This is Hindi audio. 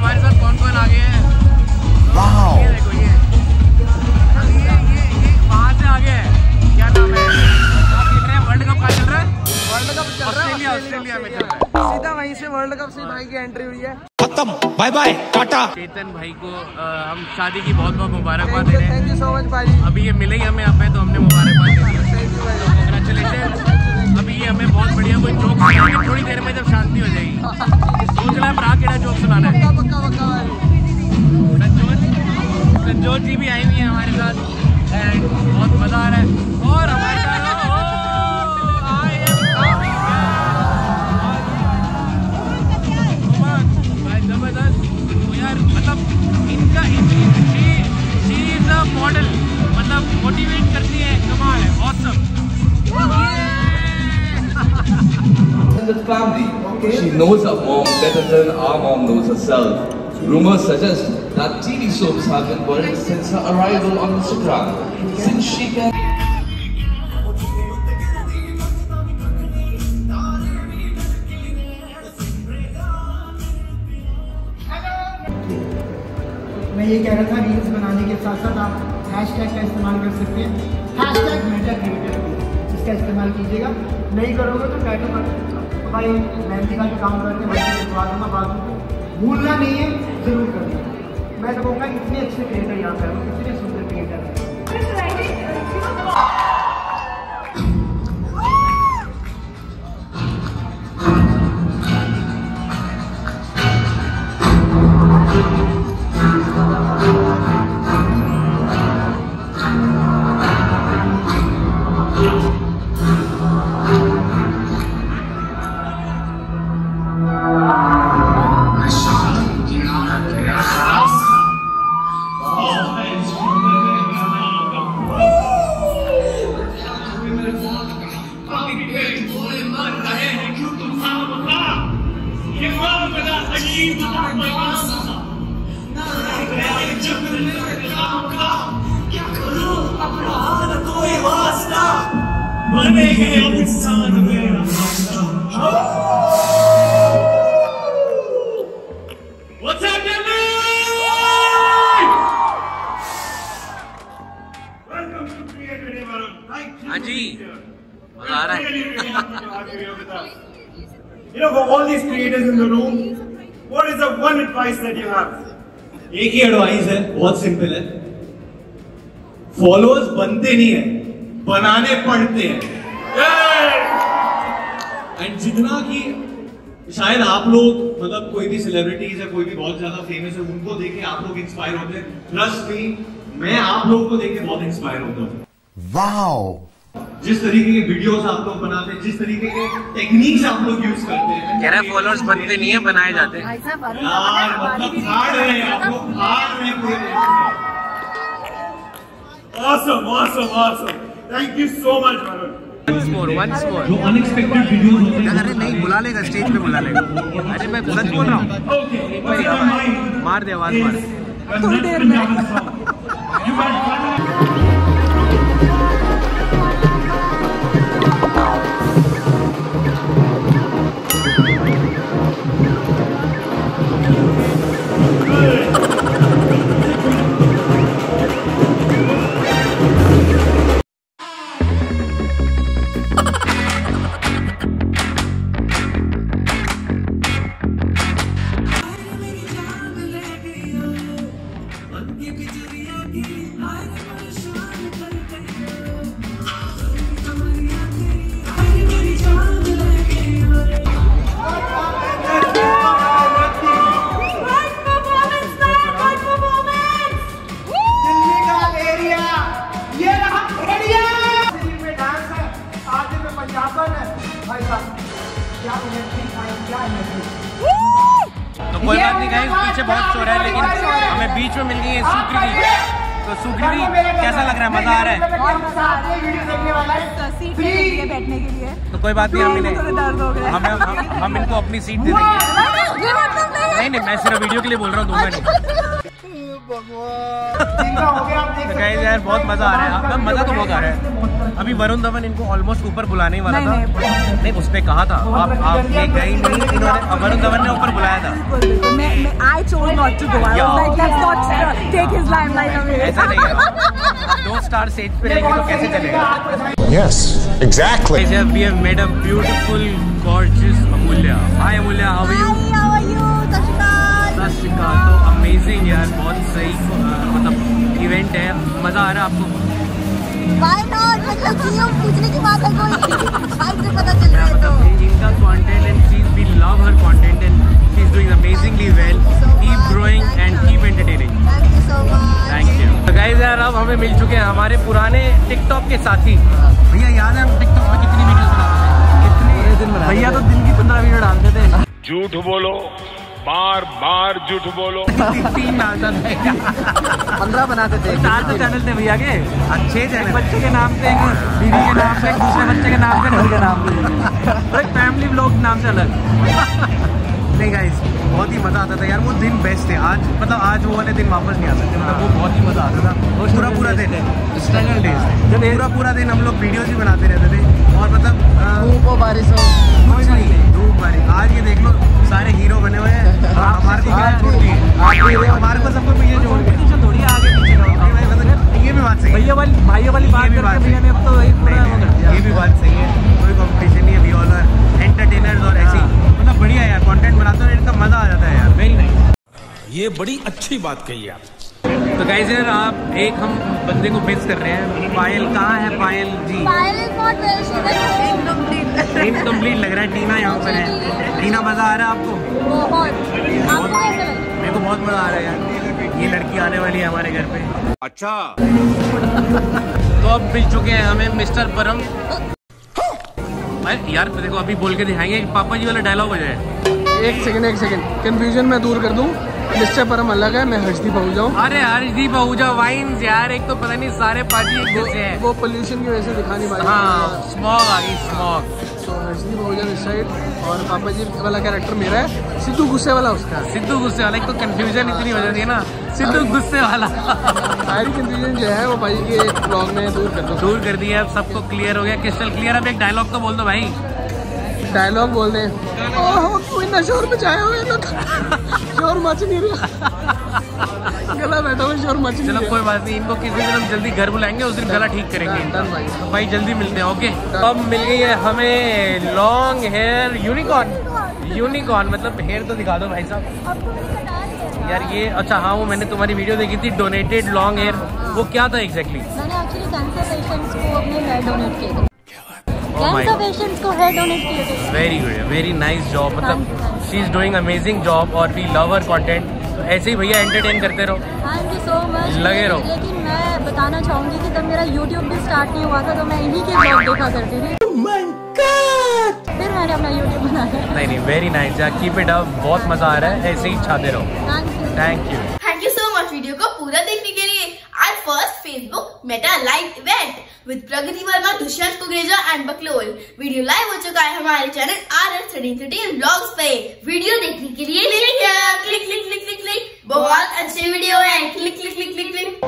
हमारे साथ कौन कौन आ गए हैं ये देखो ये। ये ये ये वहाँ से आ गया है। क्या नाम है? आप देख रहे हैं वर्ल्ड कप कहाँ चल रहा है? वर्ल्ड कप चल रहा है ऑस्ट्रेलिया ऑस्ट्रेलिया में चल रहा है। सीधा वहीं से वर्ल्ड कप से भाई की एंट्री हुई है। खत्म। बाय बाय टाटा चेतन भाई को अ, हम शादी की बहुत बहुत मुबारकबाद दे रहे हैं। थैंक यू सो मच भाई। अभी ये मिले ही हमें यहाँ पे तो हमने मुबारकबाद दे दी। कंग्रेचुलेशन हमें बहुत बढ़िया कोई चौक सुनाएँगे थोड़ी देर में जब शांति हो जाएगी। सोच रहा प्रा केड़ा जोक सुनाना? है संजोत जी भी आई हुई है हमारे साथ बहुत मज़ा आ रहा है। और हमारे साथ the family. Okay. She knows her mom better than our mom knows herself. Rumors suggest that TV soaps have been worried since her arrival on Instagram. Since she can मैं ये कह रहा था रील्स बनाने के साथ साथ आप हैश टैग का इस्तेमाल कर सकते हैं हैश टैग मेटा क्रिएटर इसका इस्तेमाल कीजिएगा नहीं करोगे तो कर भाई, मेहंदी का जो काम करते हैं वैसे दिखवा दूँगा बाजू को भूलना नहीं है, ज़रूर करना मैं तो कहूँगा, इतने अच्छे क्रिएटर यहाँ पे इतने I'm not going to be able to do it. I'm. I'm going to be able to do it. I'm You know, for all these creators in the room, what is the one advice that you have? एक ही एडवाइस है बहुत सिंपल है। फॉलोअर्स बनते नहीं है बनाने पड़ते हैं। एंड जितना कि शायद आप लोग मतलब कोई भी सेलिब्रिटीज है कोई भी बहुत ज़्यादा फ़ेमस है उनको देख के आप लोग इंस्पायर होते हैं। प्लस भी मैं आप लोगों को देख के बहुत इंस्पायर होता हूँ। वाओ जिस तरीके के वीडियोस आप लोग बनाते हैं जिस तरीके के टेक्निक्स आप लोग यूज़ करते हैं कह रहा फॉलोअर्स बनते नहीं है बनाए जाते हैं यार मतलब हार रहे हैं आप लोग हार रहे हैं पूरे देश में। Awesome, awesome, awesome. Thank you so much, Varun. Once more once more जो अनएक्सपेक्टेड वीडियोस होते हैं अरे नहीं बुला लेगा स्टेज पे बुला लेगा अरे मैं सच बोल रहा हूँ मार दे आवाज़ मार ये रहा एरिया दिल्ली में डांस है आगे में पंजाबन है। भाई साहब क्या इलेक्ट्रिक क्या इलेक्ट्रिक तो कोई बात नहीं गाइस पीछे बहुत शोर है, लेकिन हमें बीच में मिल गई है सुकृति तो सुकृति कैसा लग रहा है? मज़ा आ रहा है? बैठने के लिए तो कोई बात नहीं, हम मिले हम हम इनको अपनी सीट दे देंगे। नहीं नहीं, मैं सिर्फ़ वीडियो के लिए बोल रहा हूँ दो नहीं। जिनका हो गया आप देख तो यार बहुत मज़ा आ रहा है। मज़ा तो बहुत आ रहा है। अभी वरुण धवन इनको ऑलमोस्ट ऊपर बुलाने ही वाला था। नहीं उसने कहा था। आप आप ये गई नहीं। इन्होंने वरुण धवन ने ऊपर बुलाया था। I chose not to go. I was like, let's not take his limelight away. ऐसा नहीं है। दो स्टार स्टेज पे रहेंगे तो कैसे चलेगा? Yes, exactly. Guys, we have made a beautiful, gorgeous Amulya. Hi Amulya, how are you? how Shri अकाल तो अमेजिंग यार बहुत सही मतलब इवेंट है मज़ा आ रहा है आपको? Why not? मतलब जियो पूछने की बात है कोई? आज से पता चल रहा है तो। मतलब इनका content and she we love her content and she is doing amazingly well keep growing and keep entertaining thank you so much thank you तो गाइस यार अब हमें मिल चुके हैं हमारे पुराने टिकटॉक के साथी। भैया याद है हम टिकटॉक पे कितनी वीडियोस बनाते थे? कितनी दिन भैया तो दिन की पंद्रह वीडियो डालते थे। झूठ बोलो। बार बार झूठ बोलो। तीन पंद्रह बनाते थे। चार तो चैनल थे भैया के। अच्छे चैनल बच्चे के नाम से एक बीवी के नाम से एक दूसरे बच्चे के नाम से घर के नाम से और एक फैमिली ब्लॉग नाम से अलग। नहीं गाइस बहुत ही मज़ा आता था यार वो दिन बेस्ट थे। आज मतलब आज वो वाले दिन वापस नहीं आ सकते मतलब वो बहुत ही मज़ा आता था। वो पूरा पूरा दिन। स्ट्रगल डेज़ जब पूरा पूरा दिन हम लोग वीडियोज़ ही बनाते रहते थे। और मतलब धूप हो बारिश हो। कुछ नहीं धूप बारी ये बड़ी अच्छी बात कही आप तो गाइस यार आप एक हम बंदे को मिस कर रहे हैं। पायल कहाँ है? पायल जी। incomplete. इनकम्प्लीट लग रहा है टीना यहाँ पर है। टीना मज़ा आ रहा है आपको? बहुत। आपको कैसा लगा मेरे को बहुत मज़ा आ रहा है यार। ये लड़की आने वाली है हमारे घर पे। अच्छा। तो अब मिल चुके हैं हमें मिस्टर परम। यार देखो अभी बोल के दिखाएँगे पापा जी वाला डायलॉग हो जाए। एक सेकंड एक सेकंड कंफ्यूजन मैं दूर कर दूँ। मिस्टर परम अलग है मैं हर्षदीप आहूजा हूँ अरे हर्षदीप आहूजा वाइन्स यार एक तो पता नहीं सारे पार्टी एक जैसे हैं। वो पोल्यूशन की वजह से दिखा नहीं पा हाँ स्मॉग आ गई स्मॉग तो हर्षदीप आहूजा इस साइड और पापा जी वाला कैरेक्टर मेरा है सिद्धू गुस्से वाला उसका। सिद्धू गुस्से वाला एक तो कंफ्यूजन इतनी हो जाती है ना। सिद्धू गुस्से वाला सारी कंफ्यूजन जो है वो भाई के ब्लॉग में दूर कर दो। दूर कर दिया अब सबको क्लियर हो गया क्रिस्टल क्लियर अब एक डायलॉग तो बोल दो भाई। डायलॉग बोल दे ओहो कोई नशोर में जाए तो शोर मच नहीं रहा। गला बैठा हुआ शोर मच नहीं चलो कोई बात नहीं इनको किसी दिन हम जल्दी घर बुलाएँगे उस दिन गला ठीक करेंगे Done, भाई। तो भाई जल्दी मिलते हैं ओके? अब मिल गई है हमें लॉन्ग हेयर यूनिकॉर्न यूनिकॉर्न मतलब हेयर तो दिखा दो भाई साहब। यार ये अच्छा हाँ वो मैंने तुम्हारी वीडियो देखी थी डोनेटेड लॉन्ग हेयर वो क्या था एग्जैक्टली मैंने एक्चुअली कैंसर पेशेंट्स को अपने हेयर डोनेट किए थे। Cancer God. पेशेंट्स को हेयर डोनेट किए very good very nice job मतलब she is doing amazing job और वी लव हर कंटेंट तो ऐसे ही भैया एंटरटेन करते रहो। थैंक यू सो मच लगे रहो। लेकिन मैं बताना चाहूँगी कि जब मेरा यूट्यूब भी स्टार्ट नहीं हुआ था तो मैं इन्हीं के ब्लॉग देखा करती थी। फिर मैंने अपना यूट्यूब बनाया। नहीं नहीं वेरी नाइस यार कीप इट अप बहुत मज़ा आ रहा है। ऐसे ही छाते रहो। Thank you thank you thank you so much video को पूरा देखने के लिए। आज first Facebook Meta live event with Pragati Verma Dushyant Kugreja and बकलोल वीडियो लाइव हो चुका है हमारे channel R S thirteen thirteen blog पे. वीडियो देखने के लिए click click click click click बहुत अच्छे वीडियो है। Click click click click click